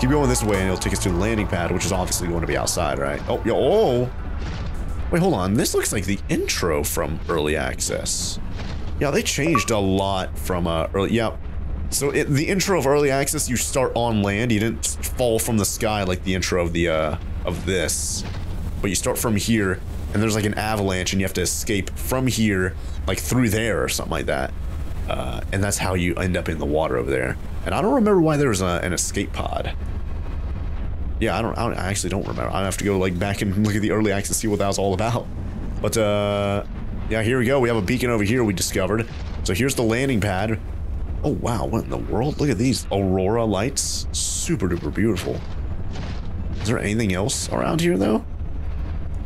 keep going this way and it'll take us to the landing pad, which is obviously going to be outside, right? Oh, yo, oh! Wait, hold on. This looks like the intro from Early Access. Yeah, they changed a lot from uh, early. Yeah. So it, the intro of Early Access, you start on land. You didn't fall from the sky like the intro of the uh, of this, but you start from here, and there's like an avalanche, and you have to escape from here, like through there or something like that. Uh, and that's how you end up in the water over there. And I don't remember why there was a, an escape pod. Yeah, I don't, I don't. I actually don't remember. I have to go like back and look at the early access, and see what that was all about. But uh, yeah, here we go. We have a beacon over here we discovered. So here's the landing pad. Oh wow, what in the world? Look at these aurora lights. Super duper beautiful. Is there anything else around here though?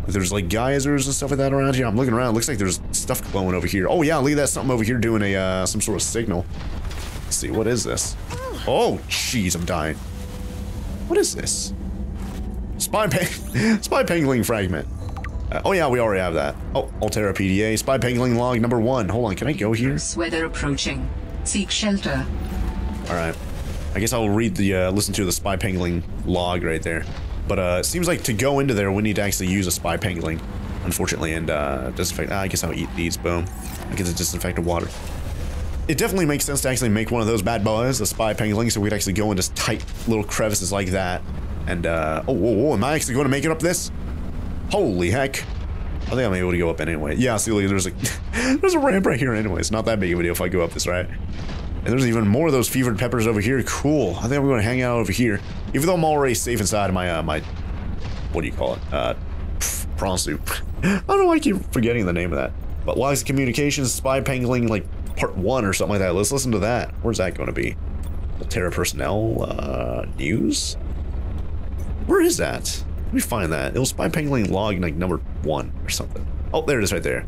There's like geysers and stuff like that around here. I'm looking around. It Looks like there's stuff glowing over here. Oh yeah, look at that. Something over here doing a uh, some sort of signal. Let's see. What is this? Oh, jeez, I'm dying. What is this? Spy pang Spy Pengling Fragment. Uh, oh yeah, we already have that. Oh, Alterra PDA, Spy Pengling Log number one. Hold on, can I go here? Weather approaching. Seek shelter. Alright. I guess I'll read the, uh, listen to the Spy Pengling log right there. But, uh, it seems like to go into there, we need to actually use a Spy Pengling, unfortunately, and, uh, disinfect. Ah, I guess I'll eat these, boom. I get the disinfected water. It definitely makes sense to actually make one of those bad boys, a Spy Pengling, so we could actually go into tight little crevices like that and, uh, oh, whoa, whoa, am I actually going to make it up this? Holy heck. I think I'm able to go up anyway. Yeah, see, there's a, there's a ramp right here anyway. It's not that big of a deal if I go up this, right? And there's even more of those fevered peppers over here. Cool. I think I'm going to hang out over here. Even though I'm already safe inside my, uh, my, what do you call it? Uh, prawn soup. I don't know why I keep forgetting the name of that. But Wise Communications, Spy Pengling, like, part one or something like that. Let's listen to that. Where's that going to be? Terra Personnel, uh, news? Where is that? Let me find that. It was Spy Pengling log like number one or something. Oh, there it is right there.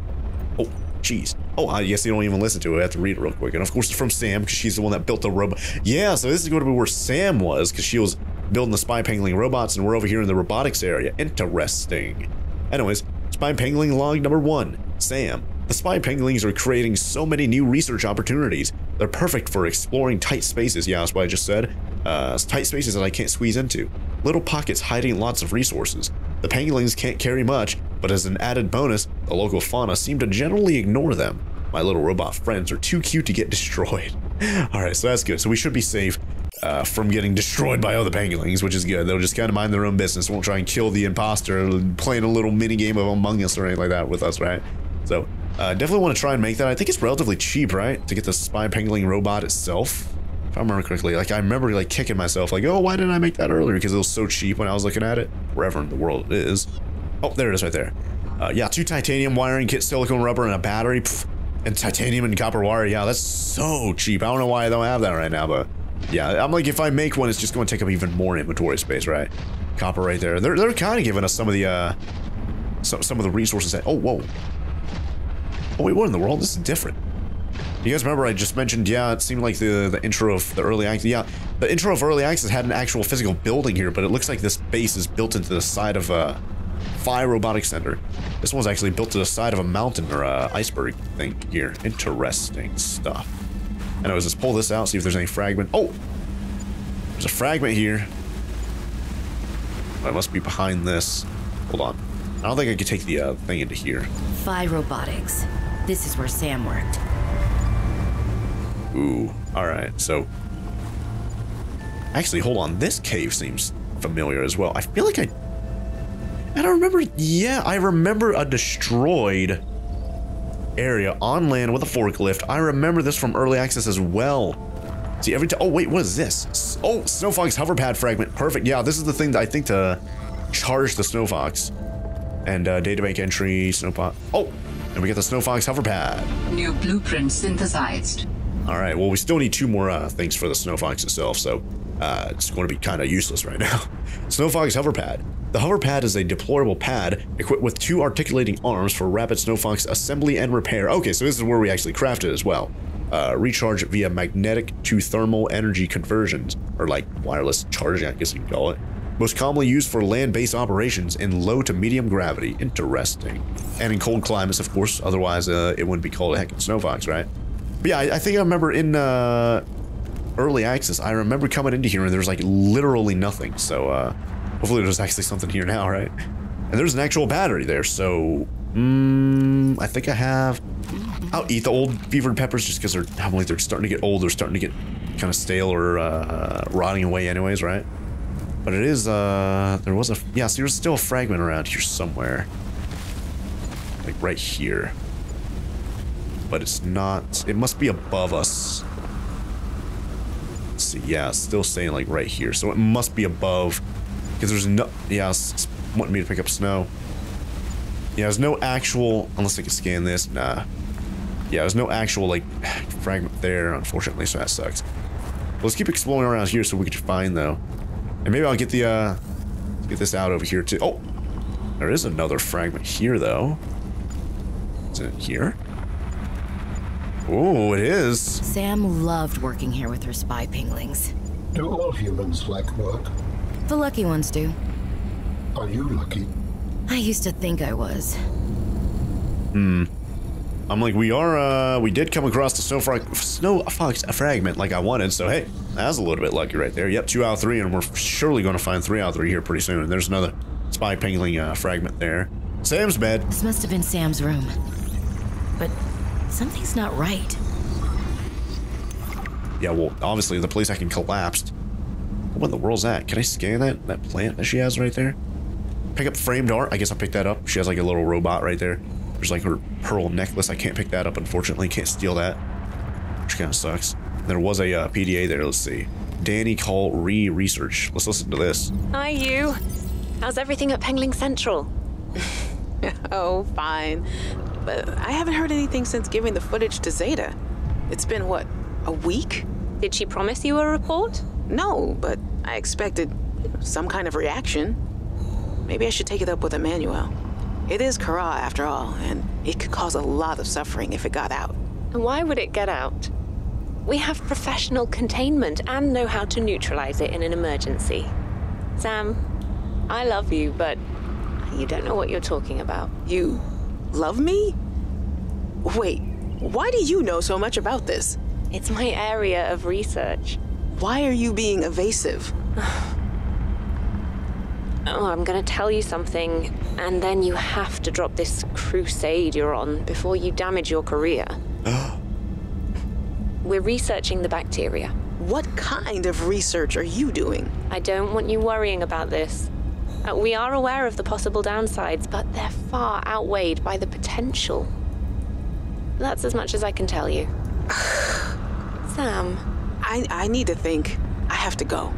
Oh, jeez. Oh, I guess you don't even listen to it. I have to read it real quick. And of course, it's from Sam because she's the one that built the robot. Yeah, so this is going to be where Sam was because she was building the Spy Pengling robots and we're over here in the robotics area. Interesting. Anyways, Spy Pengling log number one. Sam. The Spy penguins are creating so many new research opportunities. They're perfect for exploring tight spaces. Yeah, that's what I just said. Uh, tight spaces that I can't squeeze into. Little pockets hiding lots of resources. The Penglings can't carry much, but as an added bonus, the local fauna seem to generally ignore them. My little robot friends are too cute to get destroyed. Alright, so that's good. So we should be safe uh, from getting destroyed by other Penglings, which is good. They'll just kind of mind their own business. Won't try and kill the imposter playing a little mini game of Among Us or anything like that with us, right? So uh, definitely want to try and make that. I think it's relatively cheap, right? To get the spy pengling robot itself. If I remember correctly. Like, I remember, like, kicking myself. Like, oh, why didn't I make that earlier? Because it was so cheap when I was looking at it. Wherever in the world it is. Oh, there it is right there. Uh, yeah, two titanium wiring, kit silicone rubber, and a battery. Pff, and titanium and copper wire. Yeah, that's so cheap. I don't know why I don't have that right now, but... Yeah, I'm like, if I make one, it's just going to take up even more inventory space, right? Copper right there. They're, they're kind of giving us some of the, uh... Some, some of the resources that... Oh, whoa. Oh wait, what in the world? This is different. You guys remember I just mentioned, yeah, it seemed like the, the intro of the early access, yeah, the intro of early access had an actual physical building here, but it looks like this base is built into the side of a Phi Robotics Center. This one's actually built to the side of a mountain or a iceberg thing here. Interesting stuff. Anyways, let's pull this out, see if there's any fragment. Oh! There's a fragment here. I must be behind this. Hold on. I don't think I could take the uh, thing into here. Phi Robotics. This is where Sam worked. Ooh, alright, so... Actually, hold on, this cave seems familiar as well. I feel like I... I don't remember... Yeah, I remember a destroyed area on land with a forklift. I remember this from early access as well. See, every time... Oh, wait, what is this? Oh, Snowfox hover pad fragment. Perfect. Yeah, this is the thing that I think to charge the Snowfox. And uh, databank entry, Snowfox... Oh, and we get the Snowfox hover pad. New blueprint synthesized. All right, well, we still need two more uh, things for the Snowfox itself, so uh, it's going to be kind of useless right now. Snowfox hover pad. The hover pad is a deployable pad equipped with two articulating arms for rapid Snowfox assembly and repair. Okay, so this is where we actually craft it as well. Uh, recharge via magnetic to thermal energy conversions, or like wireless charging, I guess you can call it. Most commonly used for land-based operations in low to medium gravity. Interesting. And in cold climates, of course, otherwise uh, it wouldn't be called a heckin' Snowfox, right? But yeah, I, I, think I remember in, uh, early access, I remember coming into here and there's like literally nothing. So uh, hopefully there's actually something here now, right? And there's an actual battery there, so mm, I think I have. I'll eat the old fevered peppers just because they're like they're starting to get old. They're starting to get kind of stale or uh, rotting away, anyways, right? But it is. Uh, there was a yeah. So there's still a fragment around here somewhere, like right here. But it's not. It must be above us. Let's see. Yeah, still saying like right here. So it must be above, because there's no. Yeah, it's wanting me to pick up snow. Yeah, there's no actual. Unless I can scan this. Nah. Yeah, there's no actual, like, fragment there, unfortunately, so that sucks. Let's keep exploring around here so we can find, though. And maybe I'll get the, uh, get this out over here, too. Oh! There is another fragment here, though. Is it here? Oh, it is. Sam loved working here with her spy penglings. Do all humans like work? The lucky ones do. Are you lucky? I used to think I was. Hmm. I'm like, we are, uh, we did come across the snow, frag snow fox a fragment like I wanted, so hey, that's a little bit lucky right there. Yep, two out of three, and we're surely going to find three out of three here pretty soon. And there's another spy pengling uh, fragment there. Sam's bed. This must have been Sam's room. But something's not right. Yeah, well, obviously the place I can collapsed. What in the world's that? Can I scan that that plant that she has right there? Pick up framed art. I guess I'll pick that up. She has like a little robot right there. There's like her pearl necklace. I can't pick that up, unfortunately. Can't steal that. Which kind of sucks. There was a uh, PDA there. Let's see. Danny Call Re Research. Let's listen to this. Hi, you. How's everything at Pengling Central? Oh, fine. But I haven't heard anything since giving the footage to Zeta. It's been, what, a week? Did she promise you a report? No, but I expected some kind of reaction. Maybe I should take it up with Emmanuel. It is Kharaa, after all, and it could cause a lot of suffering if it got out. And why would it get out? We have professional containment and know how to neutralize it in an emergency. Sam, I love you, but you don't know what you're talking about. You love me? Wait, why do you know so much about this? It's my area of research. Why are you being evasive? Oh, I'm gonna tell you something, and then you have to drop this crusade you're on before you damage your career. We're researching the bacteria. What kind of research are you doing? I don't want you worrying about this. Uh, we are aware of the possible downsides, but they're far outweighed by the potential. That's as much as I can tell you. Sam, I, I need to think. I have to go.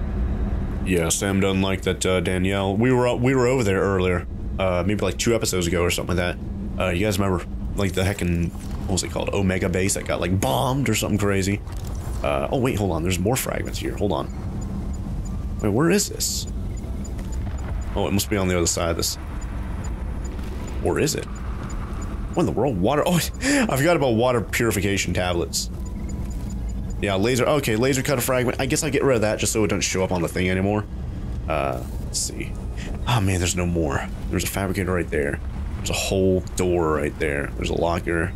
Yeah, Sam doesn't like that uh, Danielle. We were we were over there earlier, uh, maybe like two episodes ago or something like that. Uh, you guys remember like the heckin' what was it called? Omega base that got like bombed or something crazy. Uh, oh wait, hold on. There's more fragments here. Hold on. Wait, where is this? Oh, it must be on the other side of this. Or is it? What in the world? Water. Oh, I forgot about water purification tablets. Yeah, laser. Okay, laser cut a fragment. I guess I get rid of that just so it doesn't show up on the thing anymore. Uh, let's see. Oh man, there's no more. There's a fabricator right there. There's a whole door right there. There's a locker.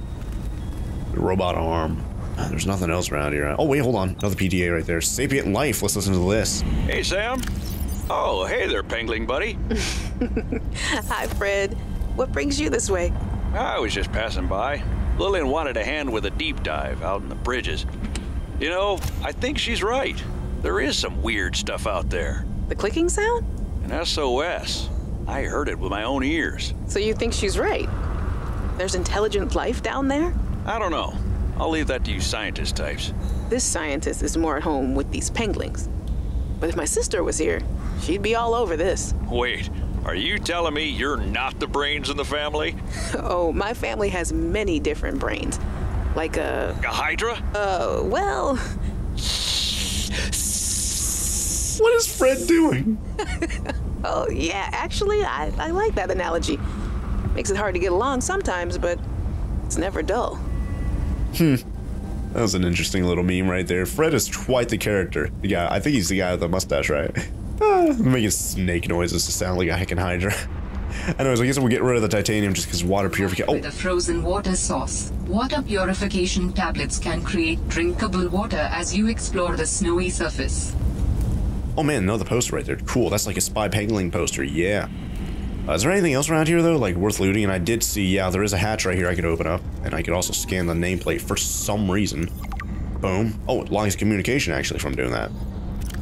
The robot arm. Uh, there's nothing else around here. Oh wait, hold on. Another PDA right there. Sapient life. Let's listen to this. Hey, Sam. Oh, hey there, Pengling buddy. Hi, Fred. What brings you this way? I was just passing by. Lillian wanted a hand with a deep dive out in the bridges. You know, I think she's right. There is some weird stuff out there. The clicking sound? An SOS. I heard it with my own ears. So you think she's right? There's intelligent life down there? I don't know. I'll leave that to you scientist types. This scientist is more at home with these penglings. But if my sister was here, she'd be all over this. Wait, are you telling me you're not the brains in the family? Oh, my family has many different brains. Like a, A Hydra? uh, well, What is Fred doing? oh yeah, actually, I, I like that analogy. Makes it hard to get along sometimes, but it's never dull. Hmm. That was an interesting little meme right there. Fred is quite the character. Yeah, I think he's the guy with the mustache, right? Ah, making snake noises to sound like a heckin' Hydra. Anyways, I guess we'll get rid of the titanium just because water purification. With Oh, a frozen water source, water purification tablets can create drinkable water as you explore the snowy surface. oh man, another poster right there. Cool. That's like a spy pengling poster. Yeah. Uh, is there anything else around here though, like worth looting? And I did see, yeah, there is a hatch right here I could open up, and I could also scan the nameplate for some reason. Boom. Oh, it logs communication actually from doing that.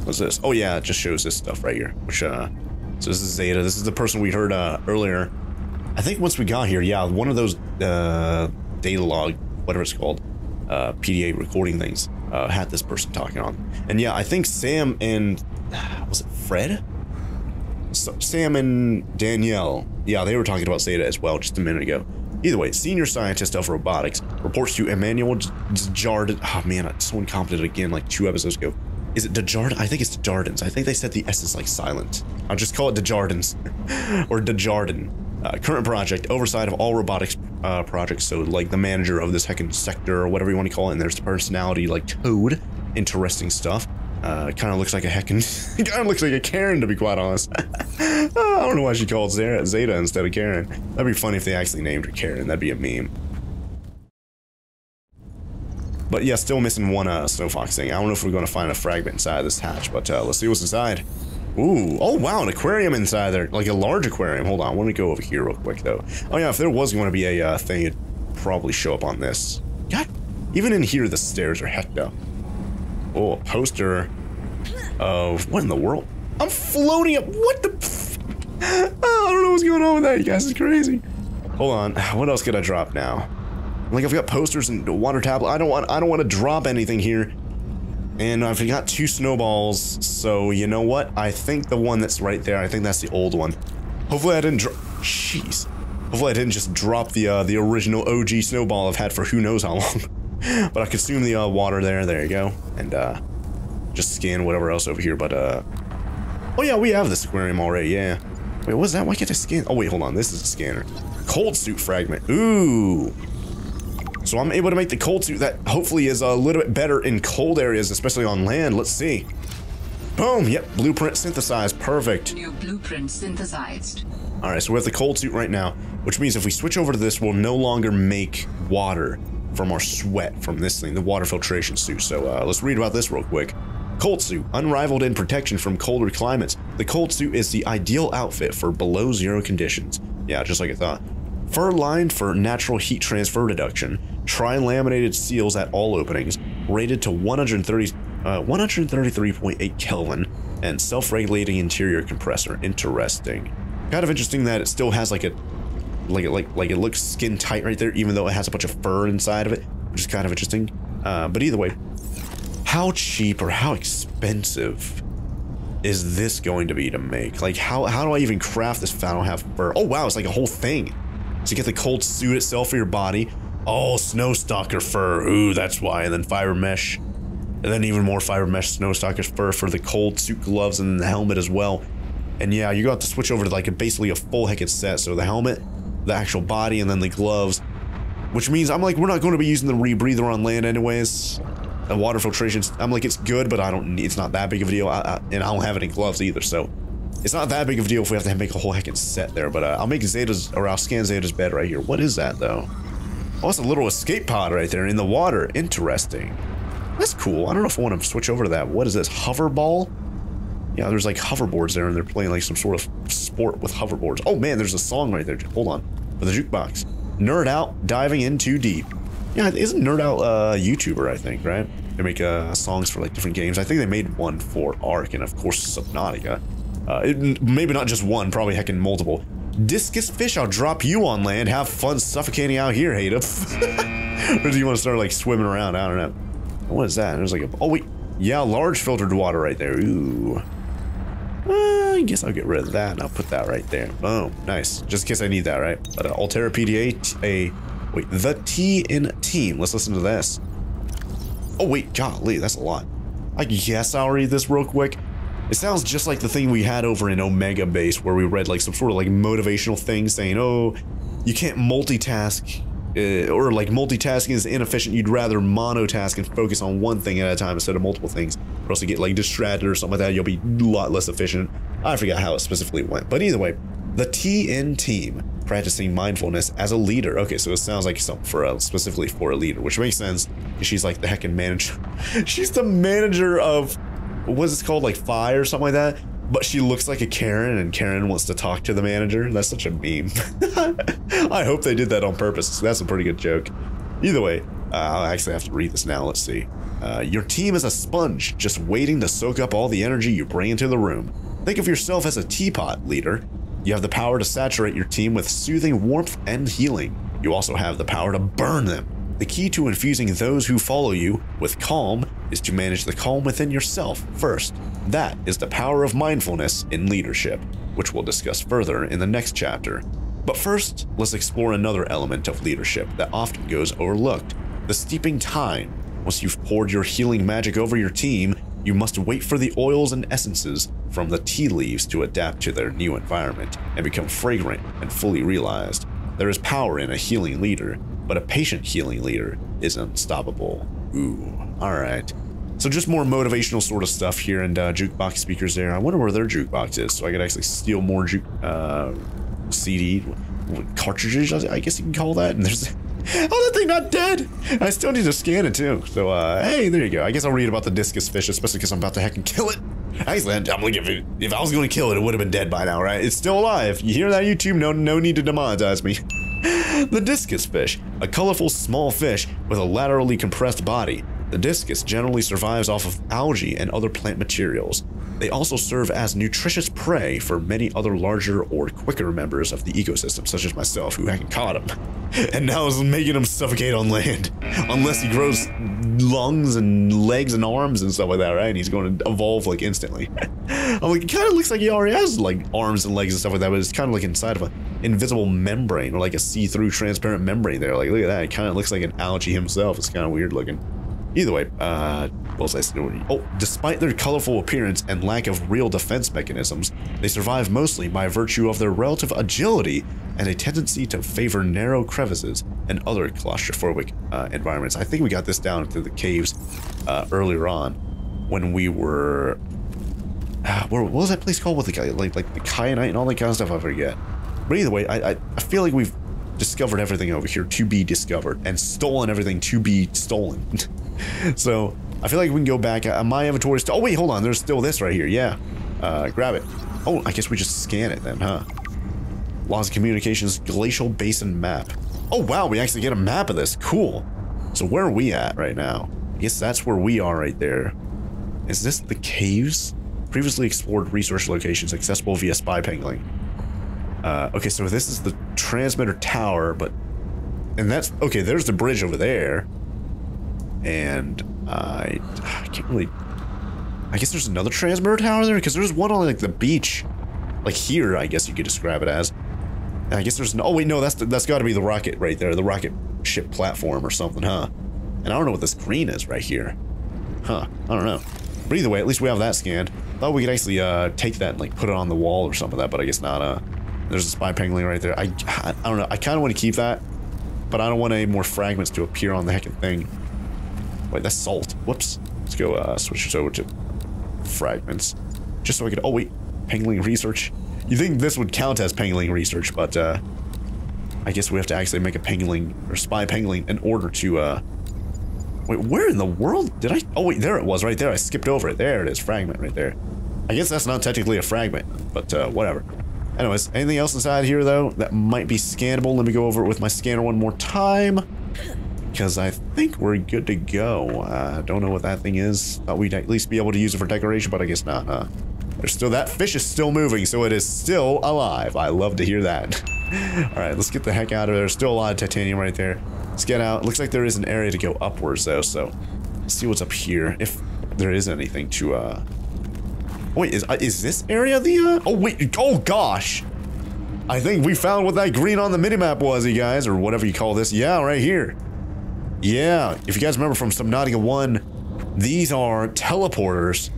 What's this? Oh yeah, it just shows this stuff right here. Which uh, so this is Zeta. This is the person we heard uh earlier. I think once we got here, yeah, one of those uh data log, whatever it's called, uh PDA recording things, uh had this person talking on. And yeah, I think Sam and was it Fred? So, Sam and Danielle, yeah, they were talking about Zeta as well just a minute ago. Either way, senior scientist of robotics reports to Emmanuel Jardin. Oh man, someone commented again like two episodes ago. Is it Desjardins? I think it's Desjardins. I think they said the S is like silent. I'll just call it Desjardins or Desjardins. Uh, current project, oversight of all robotics uh, projects. So like the manager of this heckin' sector or whatever you want to call it. And there's the personality like Toad. Interesting stuff. Uh, kind of looks like a heckin' kind of looks like a Karen to be quite honest. I don't know why she called Zeta instead of Karen. That'd be funny if they actually named her Karen. That'd be a meme. But yeah, still missing one uh, Snow Fox thing. I don't know if we're going to find a fragment inside this hatch, but uh, let's see what's inside. Ooh, oh wow, an aquarium inside there, like a large aquarium. Hold on, let me go over here real quick though. Oh yeah, if there was going to be a uh, thing, it'd probably show up on this. God, even in here, the stairs are hecked up. Oh, a poster of what in the world? I'm floating up. What the? I don't know what's going on with that. You guys it's crazy. Hold on. What else could I drop now? Like I've got posters and water tablet. I don't want. I don't want to drop anything here. And I've got two snowballs. So you know what? I think the one that's right there. I think that's the old one. Hopefully I didn't drop. Jeez. Hopefully I didn't just drop the uh, the original OG snowball I've had for who knows how long. but I consume the uh, water there. There you go. And uh, just scan whatever else over here. But uh, oh yeah, we have this aquarium already. Yeah. Wait, what's that? Why can't I scan? Oh wait, hold on. This is a scanner. Cold suit fragment. Ooh. So I'm able to make the cold suit that hopefully is a little bit better in cold areas, especially on land. Let's see. Boom. Yep. Blueprint synthesized. Perfect. New blueprint synthesized. All right. So we have the cold suit right now, which means if we switch over to this, we'll no longer make water from our sweat from this thing, the water filtration suit. So uh, let's read about this real quick. Cold suit, unrivaled in protection from colder climates. The cold suit is the ideal outfit for below zero conditions. Yeah, just like I thought. Fur lined for natural heat transfer reduction. Tri-laminated seals at all openings. Rated to 130, uh, 133.8 Kelvin. And self-regulating interior compressor. Interesting. Kind of interesting that it still has like a, like it like like it looks skin tight right there, even though it has a bunch of fur inside of it, which is kind of interesting. Uh, but either way, how cheap or how expensive is this going to be to make? Like, how, how do I even craft this I don't have fur? Oh, wow, it's like a whole thing. So you get the cold suit itself for your body. Oh, snow stalker fur. Ooh, that's why. And then fiber mesh. And then even more fiber mesh snow stalker fur for the cold suit gloves and the helmet as well. And yeah, you got to have to switch over to like a, basically a full Heckin set. So the helmet, the actual body, and then the gloves. Which means I'm like, we're not going to be using the rebreather on land anyways. The water filtration, I'm like, it's good, but I don't need, it's not that big of a deal. I, I, and I don't have any gloves either, so it's not that big of a deal if we have to make a whole heckin' set there. But uh, I'll make Zeta's, or I'll scan Zeta's bed right here. What is that, though? Oh, it's a little escape pod right there in the water. Interesting. That's cool. I don't know if I want to switch over to that. What is this? Hoverball? Yeah, there's like hoverboards there, and they're playing like some sort of sport with hoverboards. Oh man, there's a song right there. Hold on. For the jukebox. Nerd Out Diving In Too Deep. Yeah, isn't Nerd Out a YouTuber, I think, right? They make uh, songs for like different games. I think they made one for Ark and of course Subnautica. Uh, it, maybe not just one, probably heckin' multiple. Discus fish, I'll drop you on land. Have fun suffocating out here, Hada. or do you want to start like swimming around? I don't know. What is that? There's like a oh wait, yeah, large filtered water right there. Ooh. Uh, I guess I'll get rid of that and I'll put that right there. Boom, nice. Just in case I need that, right? But uh, Alterra PDA, a wait, the T in team. Let's listen to this. Oh wait, golly, that's a lot. I guess I'll read this real quick. It sounds just like the thing we had over in Omega Base where we read like some sort of like motivational thing saying, oh, you can't multitask uh, or like multitasking is inefficient. You'd rather monotask and focus on one thing at a time instead of multiple things. Or else you get like distracted or something like that. You'll be a lot less efficient. I forgot how it specifically went. But either way, The TN team, practicing mindfulness as a leader. Okay, so it sounds like something for a, specifically for a leader, which makes sense. She's like the heckin' manager. She's the manager of what's it called, like Phi or something like that. But she looks like a Karen, and Karen wants to talk to the manager. That's such a meme. I hope they did that on purpose. That's a pretty good joke. Either way, uh, I'll actually have to read this now. Let's see. Uh, your team is a sponge, just waiting to soak up all the energy you bring into the room. Think of yourself as a teapot, leader. You have the power to saturate your team with soothing warmth and healing. You also have the power to burn them. The key to infusing those who follow you with calm is to manage the calm within yourself first. That is the power of mindfulness in leadership, which we'll discuss further in the next chapter. But first, let's explore another element of leadership that often goes overlooked the steeping time. Once you've poured your healing magic over your team, you must wait for the oils and essences from the tea leaves to adapt to their new environment and become fragrant and fully realized. There is power in a healing leader, but a patient healing leader is unstoppable. Ooh, alright. So just more motivational sort of stuff here and uh, jukebox speakers there. I wonder where their jukebox is so I could actually steal more juke, uh, CD cartridges, I guess you can call that. And there's Oh, that thing not dead! I still need to scan it too. So, uh, hey, there you go. I guess I'll read about the discus fish, especially because I'm about to heck and kill it. Actually, I'm if, it, if I was going to kill it, it would have been dead by now, right? It's still alive. You hear that, YouTube? No, no need to demonetize me. the discus fish, a colorful small fish with a laterally compressed body. The discus generally survives off of algae and other plant materials. They also serve as nutritious prey for many other larger or quicker members of the ecosystem, such as myself, who hadn't caught him. And now is making him suffocate on land. Unless he grows lungs and legs and arms and stuff like that, right? And he's going to evolve like instantly. I'm like, it kind of looks like he already has like arms and legs and stuff like that, but it's kind of like inside of an invisible membrane or like a see-through transparent membrane there. Like, look at that. It kind of looks like an algae himself. It's kind of weird looking. Either way, uh? Oh, despite their colorful appearance and lack of real defense mechanisms, they survive mostly by virtue of their relative agility and a tendency to favor narrow crevices and other claustrophobic uh, environments. I think we got this down through the caves uh, earlier on when we were. Uh, what was that place called with the guy? Like, like the kyanite and all that kind of stuff? I forget. But either way, I, I, I feel like we've discovered everything over here to be discovered and stolen everything to be stolen. so I feel like we can go back. Uh, my inventory is. Oh wait, hold on. There's still this right here. Yeah, uh, grab it. Oh, I guess we just scan it then, huh? Laws of Communications Glacial Basin Map. Oh wow, we actually get a map of this. Cool. So where are we at right now? I guess that's where we are right there. Is this the caves? Previously explored resource locations accessible via spy pengling. Uh, okay, so this is the transmitter tower, but... And that's... Okay, there's the bridge over there and I, I can't really. I guess there's another transmitter tower there because there's one on like the beach, like here. I guess you could describe it as. And I guess there's no. Oh wait, no, that's the, that's got to be the rocket right there, the rocket ship platform or something, huh? And I don't know what this green is right here, huh? I don't know. But either way, at least we have that scanned. Thought we could actually uh, take that and like put it on the wall or something like that, but I guess not. Uh, there's a spy pengling right there. I I don't know. I kind of want to keep that, but I don't want any more fragments to appear on the heckin' thing. Wait, that's salt. Whoops. Let's go uh, switch this over to fragments. Just so I could... Oh, wait. Pengling research. You think this would count as pengling research, but uh, I guess we have to actually make a pengling or spy pengling in order to... Uh, wait, where in the world did I... Oh, wait, there it was right there. I skipped over it. There it is. Fragment right there. I guess that's not technically a fragment, but uh, whatever. Anyways, anything else inside here, though, that might be scannable? Let me go over it with my scanner one more time because I think we're good to go. I uh, don't know what that thing is. Thought we'd at least be able to use it for decoration, but I guess not, huh? There's still, that fish is still moving, so it is still alive. I love to hear that. All right, let's get the heck out of there. There's still a lot of titanium right there. Let's get out. Looks like there is an area to go upwards, though, so let's see what's up here. If there is anything to, uh... Wait, is, uh, is this area the, uh... Oh, wait. Oh, gosh. I think we found what that green on the minimap was, you guys, or whatever you call this. Yeah, right here. Yeah, if you guys remember from Subnautica 1, these are teleporters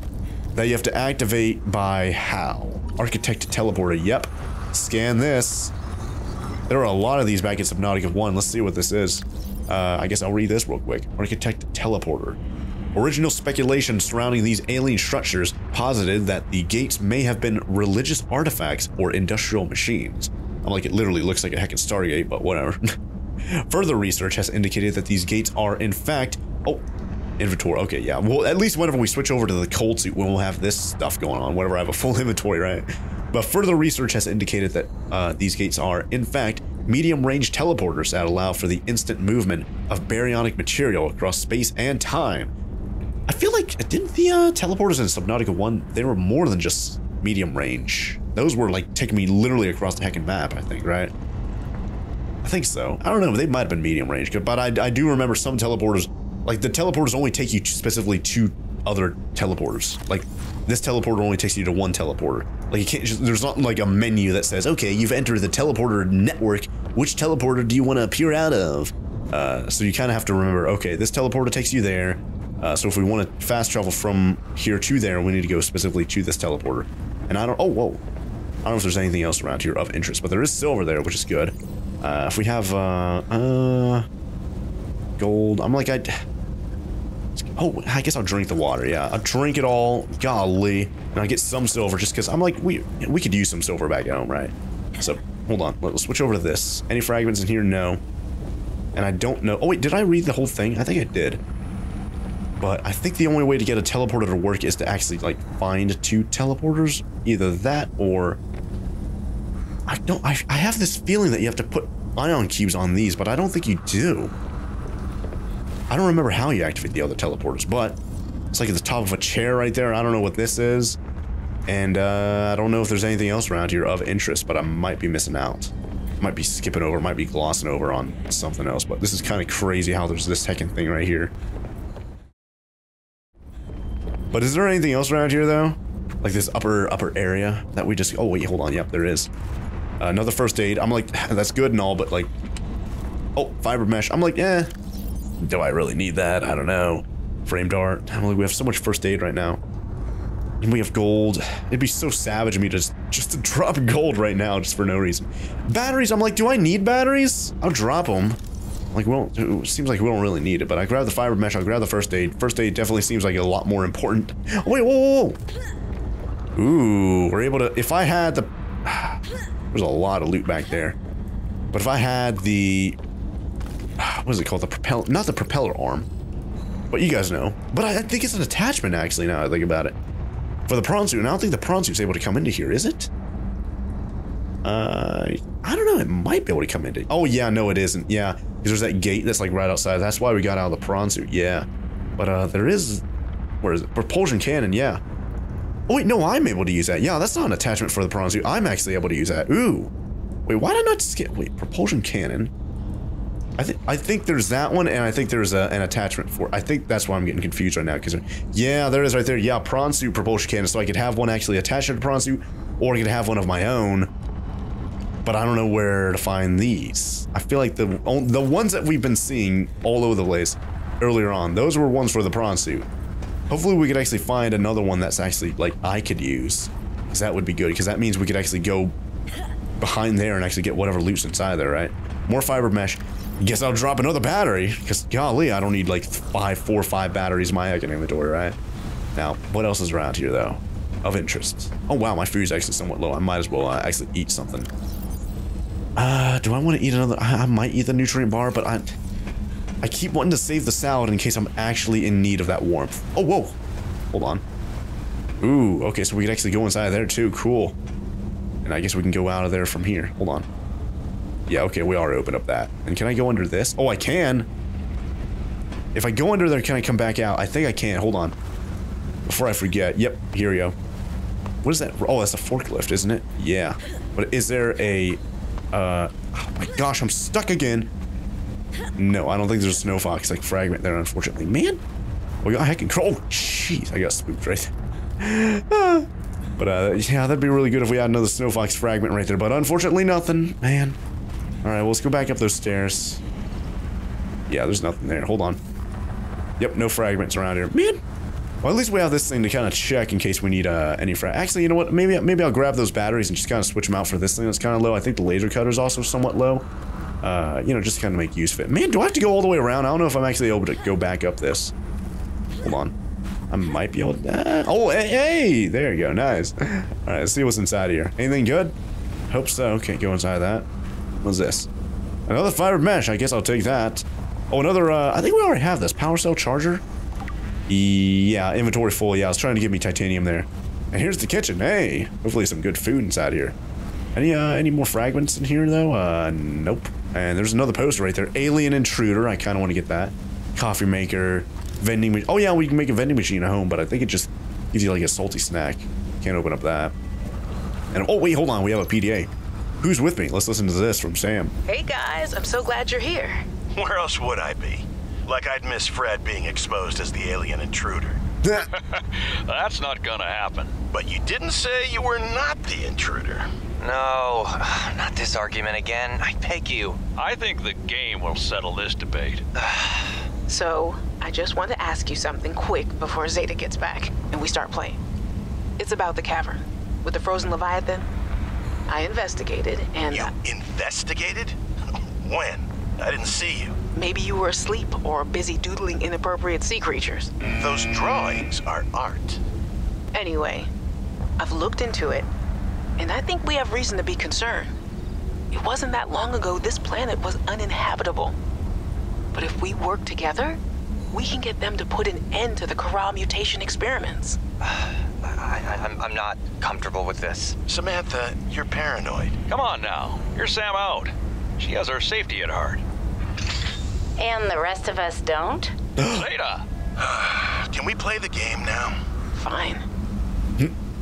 that you have to activate by how? Architect teleporter, yep. Scan this. There are a lot of these back in Subnautica 1. Let's see what this is. Uh, I guess I'll read this real quick. Architect teleporter. Original speculation surrounding these alien structures posited that the gates may have been religious artifacts or industrial machines. I'm like, it literally looks like a heckin' Stargate, but whatever. Further research has indicated that these gates are, in fact, oh, inventory. Okay, yeah. Well, at least whenever we switch over to the cold suit, we'll have this stuff going on. Whenever I have a full inventory, right? But further research has indicated that uh, these gates are, in fact, medium-range teleporters that allow for the instant movement of baryonic material across space and time. I feel like didn't the uh, teleporters in Subnautica One they were more than just medium range. Those were like taking me literally across the heckin' map. I think, right? I think so. I don't know. They might have been medium range, but I, I do remember some teleporters, like the teleporters only take you specifically to other teleporters. Like this teleporter only takes you to one teleporter. Like you can't just, there's not like a menu that says, okay, you've entered the teleporter network. Which teleporter do you want to appear out of? Uh, so you kind of have to remember, okay, this teleporter takes you there. Uh, so if we want to fast travel from here to there, we need to go specifically to this teleporter. And I don't, oh, whoa. I don't know if there's anything else around here of interest, but there is silver there, which is good. Uh, if we have, uh, uh, gold, I'm like, I, oh, I guess I'll drink the water, yeah. I'll drink it all, golly, and I'll get some silver just because I'm like, we, we could use some silver back at home, right? So, hold on, let's switch over to this. Any fragments in here? No. And I don't know, oh wait, did I read the whole thing? I think I did. But I think the only way to get a teleporter to work is to actually, like, find two teleporters. Either that or... I don't... I, I have this feeling that you have to put ion cubes on these, but I don't think you do. I don't remember how you activate the other teleporters, but it's like at the top of a chair right there. I don't know what this is. And uh, I don't know if there's anything else around here of interest, but I might be missing out. Might be skipping over, might be glossing over on something else, but this is kind of crazy how there's this second thing right here. But is there anything else around here though? Like this upper upper area that we just oh wait hold on yep there is another first aid. I'm like that's good and all but like oh fiber mesh. I'm like eh do I really need that? I don't know. Frame dart I'm we have so much first aid right now. And we have gold. It'd be so savage of me to just just to drop gold right now just for no reason. Batteries I'm like do I need batteries? I'll drop them like, we don't, it seems like we don't really need it, but I grab the fiber mesh, I'll grab the first aid. First aid definitely seems like a lot more important. Oh, wait, whoa, whoa, whoa. Ooh, we're able to, if I had the, there's a lot of loot back there. But if I had the, what is it called? The propeller, not the propeller arm, but you guys know. But I, I think it's an attachment, actually, now I think about it. For the prawn suit, and I don't think the prawn suit's able to come into here, is it? Uh, I don't know. It might be able to come into. Oh yeah, no, it isn't. Yeah, because there's that gate that's like right outside. That's why we got out of the prawn suit. Yeah, but uh, there is. Where is it? Propulsion cannon. Yeah. Oh wait, no, I'm able to use that. Yeah, that's not an attachment for the prawn suit. I'm actually able to use that. Ooh. Wait, why did I not just get? Wait, propulsion cannon. I think I think there's that one, and I think there's a, an attachment for. I think that's why I'm getting confused right now. Because yeah, there is right there. Yeah, prawn suit propulsion cannon. So I could have one actually attached to the prawn suit, or I could have one of my own but I don't know where to find these. I feel like the the ones that we've been seeing all over the place earlier on, those were ones for the prawn suit. Hopefully we could actually find another one that's actually, like, I could use. Because that would be good, because that means we could actually go behind there and actually get whatever loot's inside there, right? More fiber mesh. Guess I'll drop another battery, because golly, I don't need like five, four, five batteries in my inventory, right? Now, what else is around here, though? Of interest. Oh, wow, my food's actually somewhat low. I might as well uh, actually eat something. Uh, do I want to eat another? I, I, might eat the nutrient bar, but I, I keep wanting to save the salad in case I'm actually in need of that warmth. Oh, whoa. Hold on. Ooh, okay, so we can actually go inside there too. Cool. And I guess we can go out of there from here. Hold on. Yeah, okay, we already opened up that. And can I go under this? Oh, I can. If I go under there, can I come back out? I think I can. Hold on. Before I forget. Yep, here we go. What is that? Oh, that's a forklift, isn't it? Yeah. But is there a uh, oh my gosh, I'm stuck again. No, I don't think there's a snow fox like fragment there, unfortunately. Man, we got heckin' crow. Oh, jeez, I got spooked right but uh, yeah, that'd be really good if we had another snow fox fragment right there. But unfortunately, nothing, man. All right, well, let's go back up those stairs. Yeah, there's nothing there. Hold on. Yep, no fragments around here. Man, well, at least we have this thing to kind of check in case we need uh, any fra- Actually, you know what? Maybe maybe I'll grab those batteries and just kind of switch them out for this thing that's kind of low. I think the laser cutter is also somewhat low. Uh, you know, just kind of make use of it. Man, do I have to go all the way around? I don't know if I'm actually able to go back up this. Hold on. I might be able to... Uh, oh, hey, hey! There you go. Nice. All right, let's see what's inside here. Anything good? Hope so. Okay, go inside that. What's this? Another fiber mesh. I guess I'll take that. Oh, another... Uh, I think we already have this. Power cell charger? Yeah, inventory full. Yeah, I was trying to give me titanium there. And here's the kitchen. Hey, hopefully some good food inside here. Any uh, any more fragments in here though? Uh, nope. And there's another poster right there. Alien intruder. I kind of want to get that. Coffee maker, vending. machine. Oh yeah, we can make a vending machine at home, but I think it just gives you like a salty snack. Can't open up that. And oh wait, hold on. We have a PDA. Who's with me? Let's listen to this from Sam. Hey guys, I'm so glad you're here. Where else would I be? Like I'd miss Fred being exposed as the alien intruder. That's not gonna happen. But you didn't say you were not the intruder. No, not this argument again. I beg you. I think the game will settle this debate. So, I just want to ask you something quick before Zeta gets back and we start playing. It's about the cavern with the frozen Leviathan. I investigated and You investigated? When? I didn't see you. maybe you were asleep or busy doodling inappropriate sea creatures. Those drawings are art. Anyway, I've looked into it, and I think we have reason to be concerned. It wasn't that long ago this planet was uninhabitable. But if we work together, we can get them to put an end to the Kharaa mutation experiments. I, I, I'm, I'm not comfortable with this. Samantha, you're paranoid. Come on now. You're Sam out. She has our safety at heart. And the rest of us don't? Zeta! Can we play the game now? Fine.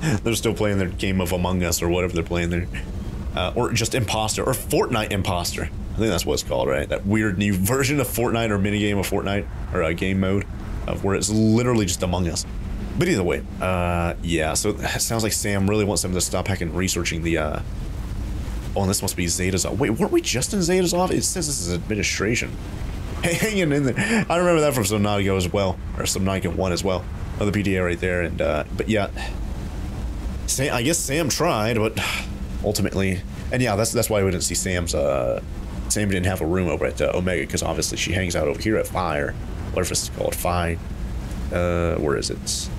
They're still playing their game of Among Us or whatever they're playing there. Uh, or just Imposter or Fortnite Imposter. I think that's what it's called, right? That weird new version of Fortnite or minigame of Fortnite or a game mode of where it's literally just Among Us. But either way, uh, yeah. So it sounds like Sam really wants them to stop hacking, researching the. Uh, oh, and this must be Zeta's. Wait, weren't we just in Zeta's office? It says this is administration. Hey, hanging in there. I remember that from Subnautica as well, or Subnautica One as well. Another PDA right there, and uh, but yeah, Sam, I guess Sam tried, but ultimately, and yeah, that's that's why we didn't see Sam's. Uh, Sam didn't have a room over at uh, Omega because obviously she hangs out over here at Fire. What if it's called, Phi. Uh, where is it?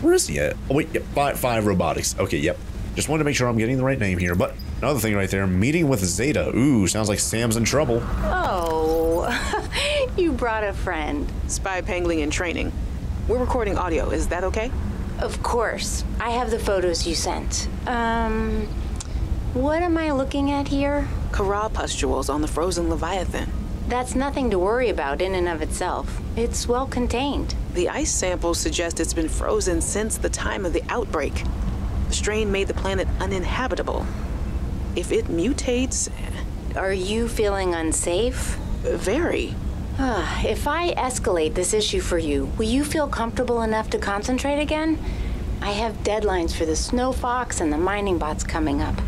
Where is he at? Oh wait, yep, Five, five Robotics. Okay, yep. Just wanted to make sure I'm getting the right name here. But another thing right there, meeting with Zeta. Ooh, sounds like Sam's in trouble. Oh, you brought a friend. Spy pengling and training. We're recording audio. Is that okay? Of course. I have the photos you sent. Um, what am I looking at here? Kharaa pustules on the frozen Leviathan. That's nothing to worry about in and of itself. It's well contained. The ice samples suggest it's been frozen since the time of the outbreak. The strain made the planet uninhabitable. If it mutates, Are you feeling unsafe? very. Ah, if I escalate this issue for you, will you feel comfortable enough to concentrate again? I have deadlines for the Snow Fox and the mining bots coming up.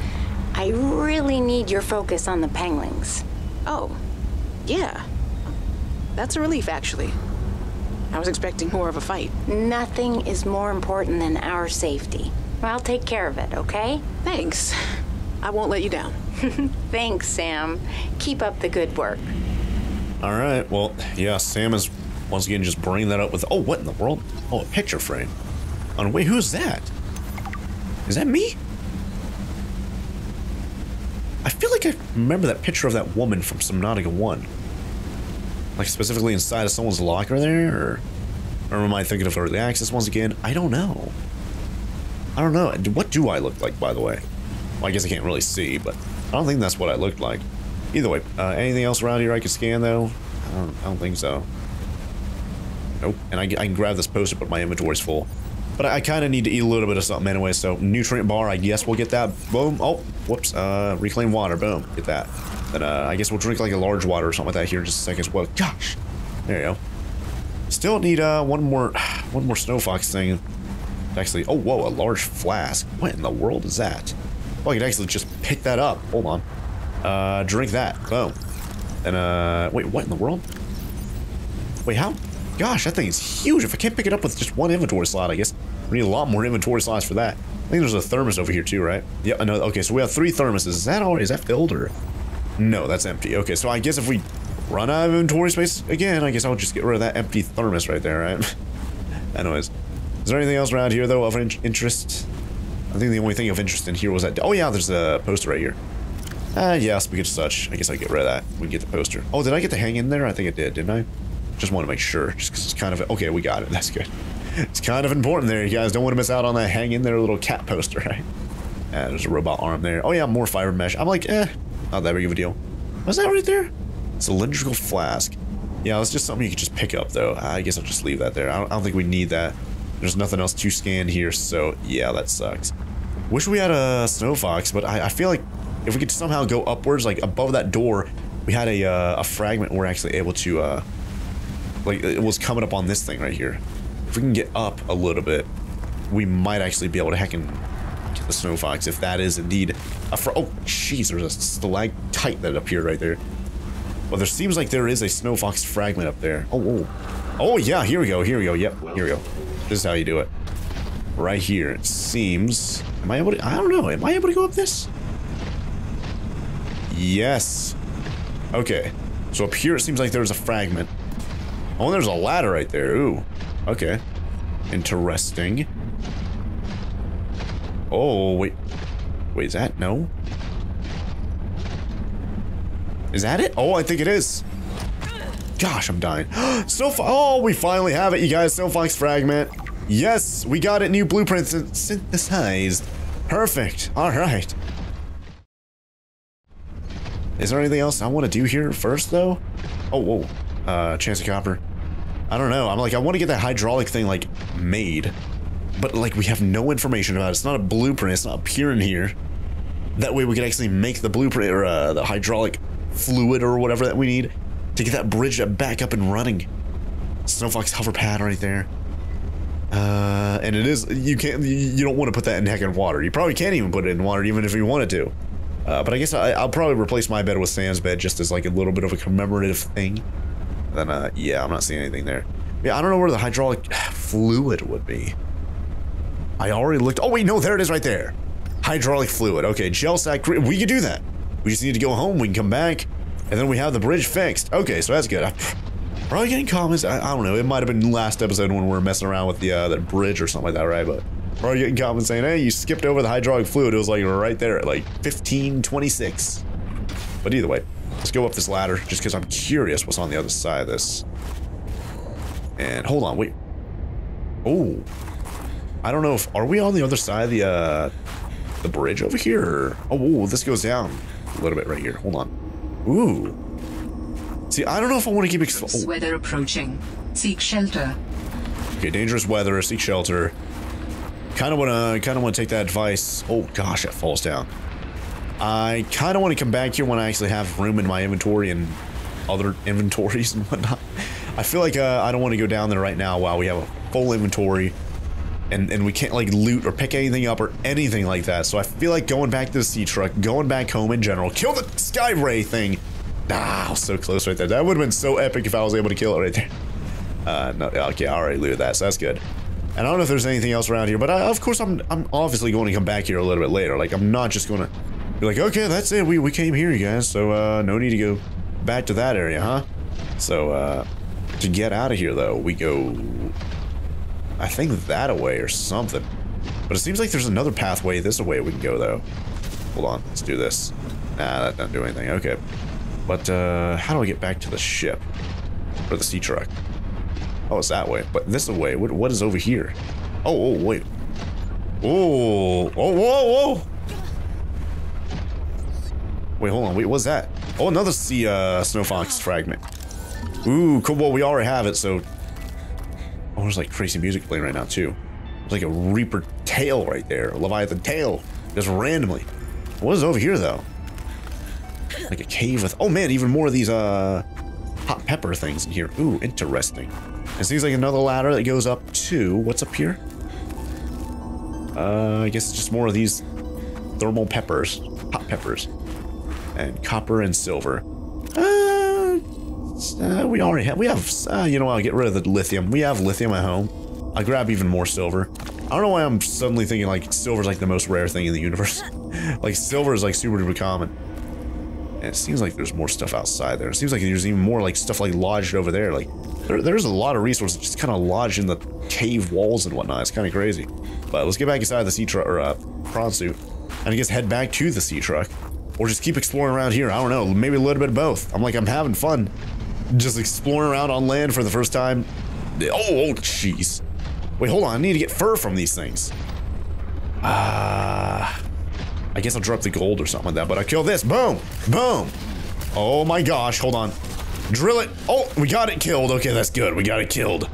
I really need your focus on the penglings. Oh, yeah. That's a relief, actually. I was expecting more of a fight. Nothing is more important than our safety. I'll take care of it, okay? Thanks. I won't let you down. Thanks, Sam. Keep up the good work. All right. Well, yeah, Sam is once again just bringing that up with. Oh, what in the world? Oh, a picture frame. On wait, who's that? Is that me? I feel like I remember that picture of that woman from Subnautica One. Like specifically inside of someone's locker there, or, or am I thinking of early access once again? I don't know. I don't know. What do I look like, by the way? Well, I guess I can't really see, but I don't think that's what I looked like. Either way, uh, anything else around here I can scan though? I don't, I don't think so. Nope. And I, I can grab this poster, but my inventory's full. But I, I kind of need to eat a little bit of something anyway, so nutrient bar, I guess we'll get that. Boom. Oh, whoops. Uh, reclaim water. Boom. Get that. Then uh, I guess we'll drink like a large water or something like that here in just a second as well. Gosh. There you go. Still need uh, one more one more snow fox thing. Actually, oh, whoa, a large flask. What in the world is that? Oh, I could actually just pick that up. Hold on. Uh, drink that. Boom. And, uh, wait, what in the world? Wait, how? Gosh, that thing is huge. If I can't pick it up with just one inventory slot, I guess we need a lot more inventory slots for that. I think there's a thermos over here too, right? Yep, I know. Okay, so we have three thermoses. Is that all? Is that filled or? No, that's empty. Okay, so I guess if we run out of inventory space again. I guess I'll just get rid of that empty thermos right there, right? Anyways, is there anything else around here though of in interest? I think the only thing of interest in here was that. Oh yeah, there's a poster right here. Uh, yeah, speaking of such, I guess I get rid of that. We get the poster. Oh, did I get to hang in there? I think I did, didn't I? Just want to make sure, just because it's kind of okay. We got it. That's good. It's kind of important there. You guys don't want to miss out on that hang in there little cat poster, right? Uh, there's a robot arm there. Oh yeah, more fiber mesh. I'm like, eh, not that big of a deal. Was that right there? Cylindrical flask. Yeah, that's just something you could just pick up, though. I guess I'll just leave that there. I don't, I don't think we need that. There's nothing else to scan here, so yeah, that sucks. Wish we had a snow fox, but I, I feel like if we could somehow go upwards, like above that door, we had a, uh, a fragment we're actually able to, uh, like, it was coming up on this thing right here. If we can get up a little bit, we might actually be able to heckin' get the snow fox, if that is indeed a fr- Oh, jeez, there's a stalactite that appeared right there. Well, there seems like there is a snow fox fragment up there. Oh, oh. Oh, yeah, here we go, here we go, yep, here we go. This is how you do it. Right here, it seems... Am I able to... I don't know, am I able to go up this? Yes. Okay. So up here it seems like there's a fragment. Oh, there's a ladder right there. Ooh. Okay. Interesting. Oh, wait. Wait, is that? No? Is that it? Oh, I think it is. Gosh, I'm dying. Snowfox. Oh, we finally have it, you guys. Snowfox fragment. Yes, we got it. New blueprint synthesized. Perfect. All right. Is there anything else I want to do here first, though? Oh, whoa. Uh, chance of copper. I don't know. I'm like, I want to get that hydraulic thing, like, made. But, like, we have no information about it. It's not a blueprint. It's not appearing here. That way we can actually make the blueprint, or uh, the hydraulic fluid or whatever that we need to get that bridge back up and running. Snowfox hover pad right there. Uh, and it is, you can't, you don't want to put that in heck in water. You probably can't even put it in water even if you wanted to. Uh, but I guess I, will probably replace my bed with Sam's bed just as like a little bit of a commemorative thing. Then, uh, yeah, I'm not seeing anything there. Yeah, I don't know where the hydraulic fluid would be. I already looked. Oh, wait, no, there it is right there. Hydraulic fluid. Okay, gel sack. We could do that. We just need to go home. We can come back. And then we have the bridge fixed. Okay, so that's good. I'm probably getting comments. I, I, don't know. It might have been last episode when we were messing around with the uh, that bridge or something like that, right? But probably getting comments saying, hey, you skipped over the hydraulic fluid. It was like right there at like 1526. But either way, let's go up this ladder just because I'm curious what's on the other side of this. And hold on, wait. Oh. I don't know if, are we on the other side of the, uh, the bridge over here? Oh, this goes down a little bit right here. Hold on. Ooh. See, I don't know if I want to keep exposed. Oh. Weather approaching. Seek shelter. Okay, dangerous weather. Seek shelter. Kind of want to, kind of want to take that advice. Oh gosh, it falls down. I kind of want to come back here when I actually have room in my inventory and other inventories and whatnot. I feel like uh, I don't want to go down there right now while we have a full inventory and, and we can't like loot or pick anything up or anything like that. So I feel like going back to the sea truck, going back home in general, kill the sky ray thing. Ah, so close right there. That would have been so epic if I was able to kill it right there. Uh, no, okay, I already looted that, so that's good. And I don't know if there's anything else around here, but I, of course I'm I'm obviously going to come back here a little bit later. Like I'm not just going to be like, okay, that's it. We we came here, you guys. So uh, no need to go back to that area, huh? So uh, to get out of here though, we go. I think that away or something. But it seems like there's another pathway this way we can go though. Hold on, let's do this. Nah, that doesn't do anything. Okay. But uh, how do I get back to the ship? Or the sea truck? Oh, it's that way. But this way. What, what is over here? Oh, oh, wait. Oh, oh, whoa, whoa. Wait, hold on. Wait, what's that? Oh, another sea uh, snow fox fragment. Ooh, cool. Well, we already have it, so... Oh, there's like crazy music playing right now, too. There's like a Reaper tail right there. Leviathan tail. Just randomly. What is over here, though? Like a cave with... Oh, man, even more of these, uh... Hot pepper things in here. Ooh, interesting. It seems like another ladder that goes up to... What's up here? Uh, I guess it's just more of these thermal peppers. Hot peppers. And copper and silver. Uh, uh we already have... We have... Uh, you know, I'll get rid of the lithium. We have lithium at home. I'll grab even more silver. I don't know why I'm suddenly thinking, like, silver's like the most rare thing in the universe. like, silver is, like, super duper common. And it seems like there's more stuff outside there. It seems like there's even more like stuff like lodged over there. Like there, there's a lot of resources just kind of lodged in the cave walls and whatnot. It's kind of crazy. But let's get back inside the sea truck or uh, prawn suit, and I guess head back to the sea truck, or just keep exploring around here. I don't know. Maybe a little bit of both. I'm like I'm having fun, just exploring around on land for the first time. Oh, oh, jeez. Wait, hold on. I need to get fur from these things. Ah. I guess I'll drop the gold or something like that, but I kill this. Boom! Boom! Oh my gosh, hold on. Drill it. Oh, we got it killed. Okay, that's good. We got it killed.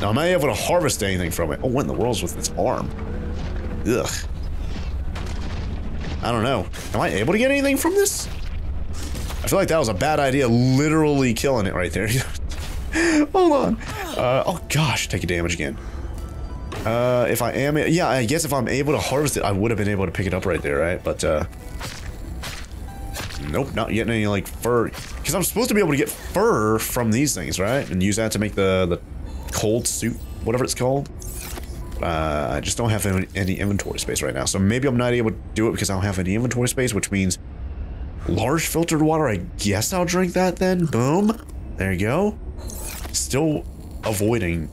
Now, am I able to harvest anything from it? Oh, what in the world's with its arm? Ugh. I don't know. Am I able to get anything from this? I feel like that was a bad idea, literally killing it right there. Hold on. Uh, oh gosh, taking damage again. Uh, if I am, yeah, I guess if I'm able to harvest it, I would have been able to pick it up right there, right? But, uh, nope, not getting any, like, fur. Because I'm supposed to be able to get fur from these things, right? And use that to make the, the cold suit, whatever it's called. Uh, I just don't have any, any inventory space right now. So maybe I'm not able to do it because I don't have any inventory space, which means large filtered water. I guess I'll drink that then. Boom. There you go. Still avoiding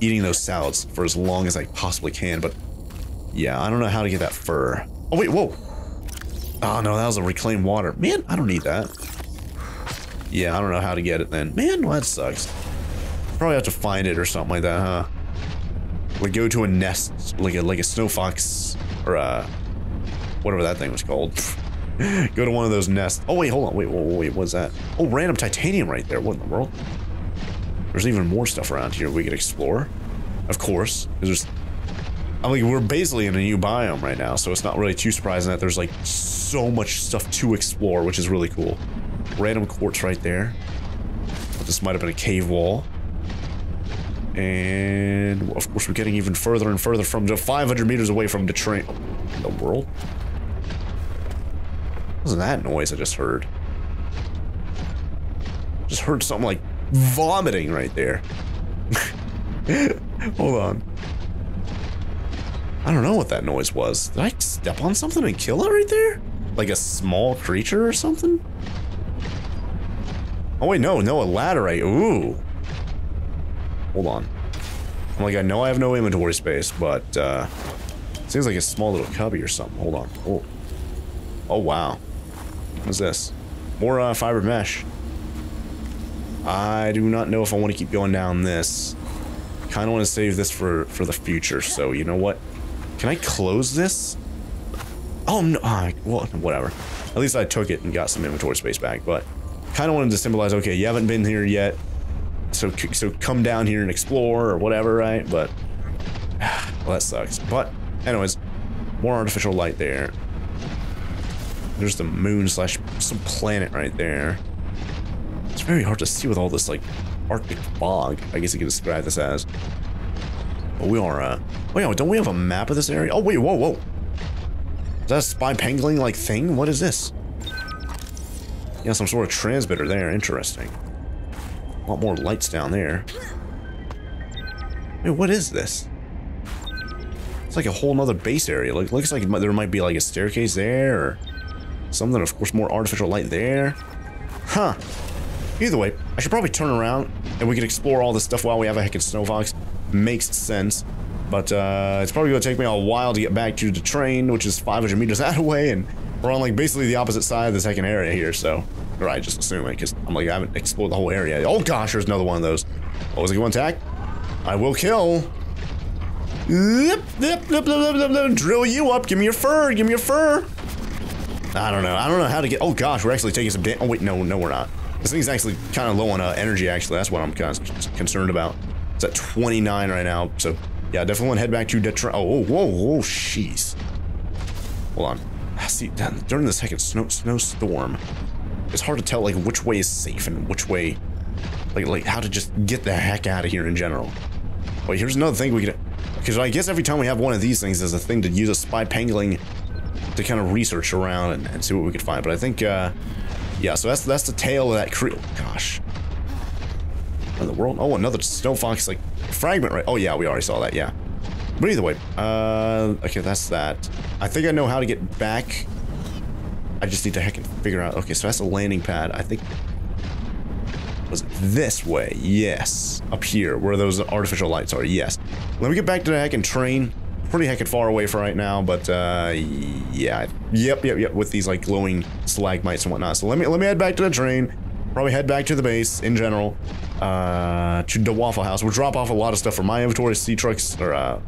eating those salads for as long as I possibly can, but yeah, I don't know how to get that fur. Oh, wait, whoa. Oh, no, that was a reclaimed water. Man, I don't need that. Yeah, I don't know how to get it then. Man, well, that sucks. Probably have to find it or something like that, huh? We go to a nest, like a like a snow fox, or uh, whatever that thing was called. go to one of those nests. Oh wait, hold on, wait, wait, wait, what's that? Oh, random titanium right there. What in the world? There's even more stuff around here we could explore. Of course, there's. I mean, we're basically in a new biome right now, so it's not really too surprising that there's like so much stuff to explore, which is really cool. Random quartz right there. This might have been a cave wall. And of course, we're getting even further and further from 500 meters away from the train. In the world? What was that noise I just heard? Just heard something like vomiting right there. Hold on. I don't know what that noise was. Did I step on something and kill it right there? Like a small creature or something? Oh wait, no, no, a ladder laterite. Ooh. Hold on. I'm like, I know I have no inventory space, but, uh... Seems like a small little cubby or something. Hold on. Oh. Oh, wow. What's this? More, uh, fiber mesh. I do not know if I want to keep going down this. Kind of want to save this for, for the future, so you know what? Can I close this? Oh, no. Uh, well, whatever. At least I took it and got some inventory space back, but kind of wanted to symbolize, okay, you haven't been here yet, so so come down here and explore or whatever, right? But well, that sucks. But anyways, more artificial light there. There's the moon slash some planet right there. Very hard to see with all this like Arctic fog. I guess you could describe this as. But we are. Uh, wait, oh, don't we have a map of this area? Oh wait, whoa, whoa. Is that a spy pengling like thing? What is this? Yeah, some sort of transmitter there. Interesting. A lot more lights down there. Wait, what is this? It's like a whole nother base area. Like, looks like there might be like a staircase there or something. Of course, more artificial light there. Huh. Either way, I should probably turn around and we can explore all this stuff while we have a heck heckin' snow fox. Makes sense. But uh, it's probably going to take me a while to get back to the train, which is 500 meters that way, and we're on like basically the opposite side of the second area here, so... Or I just assume it, because I'm like, I haven't explored the whole area. Oh gosh, there's another one of those. What was it going to attack? I will kill. Lip, lip, lip, lip, lip, lip, drill you up. Give me your fur. Give me your fur. I don't know. I don't know how to get. Oh gosh, we're actually taking some damage. Oh wait, no, no, we're not. This thing's actually kind of low on uh, energy. Actually, that's what I'm kind of concerned about. It's at 29 right now. So yeah, definitely want to head back to Detroit. Oh, whoa, whoa, jeez. Hold on. See, during the second snow snowstorm, it's hard to tell like which way is safe and which way, like like how to just get the heck out of here in general. Wait, here's another thing we could, because I guess every time we have one of these things, there's a thing to use a spy pengling to kind of research around and, and, see what we could find. But I think, uh, yeah, so that's that's the tail of that crew. Gosh. In the world? Oh, another snow fox like fragment, right? Oh yeah, we already saw that. Yeah. But either way, uh, okay, that's that. I think I know how to get back I just need to heck and figure out. Okay, so that's a landing pad. I think was it this way? Yes, up here where those artificial lights are. Yes. Let me get back to the heckin' train. Pretty heckin' far away for right now, but uh, yeah, yep, yep, yep. With these like glowing stalagmites and whatnot. So let me let me head back to the train. Probably head back to the base in general. Uh, to the Waffle House. We'll drop off a lot of stuff from my inventory, sea trucks or uh,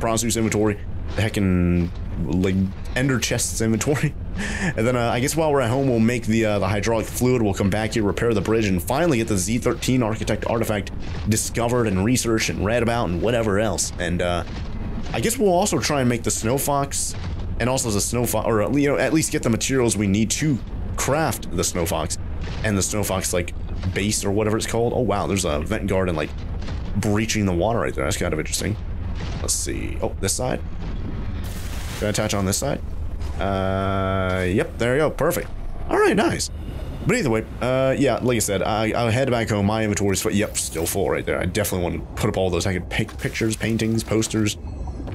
prawn suit's inventory, the heckin' like ender chests inventory. and then uh, I guess while we're at home, we'll make the uh, the hydraulic fluid. We'll come back here, repair the bridge, and finally get the Z13 architect artifact discovered and researched and read about and whatever else. And uh, I guess we'll also try and make the snow fox, and also the snow fox, or you know, at least get the materials we need to craft the snow fox and the snow fox like base or whatever it's called. Oh wow, there's a ventgarden like breaching the water right there. That's kind of interesting. Let's see. Oh, this side. Can I attach on this side? Uh, yep, there you go. Perfect. All right, nice. But either way, uh, yeah, like I said, I, I'll head back home. My inventory's full. Yep, still full right there. I definitely want to put up all those. I could pick pictures, paintings, posters,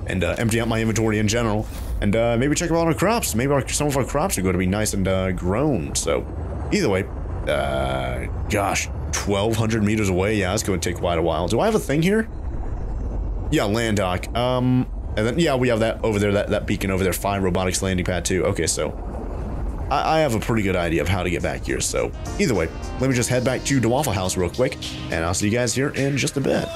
and uh, empty out my inventory in general. And uh, maybe check out our crops. Maybe our, some of our crops are going to be nice and uh, grown. So, either way, uh, gosh, 1,200 meters away. Yeah, it's going to take quite a while. Do I have a thing here? Yeah, land dock. Um, and then, yeah, we have that over there, that, that beacon over there, Phi Robotics landing pad too. Okay, so I, I have a pretty good idea of how to get back here. So either way, let me just head back to the Waffle House real quick, and I'll see you guys here in just a bit.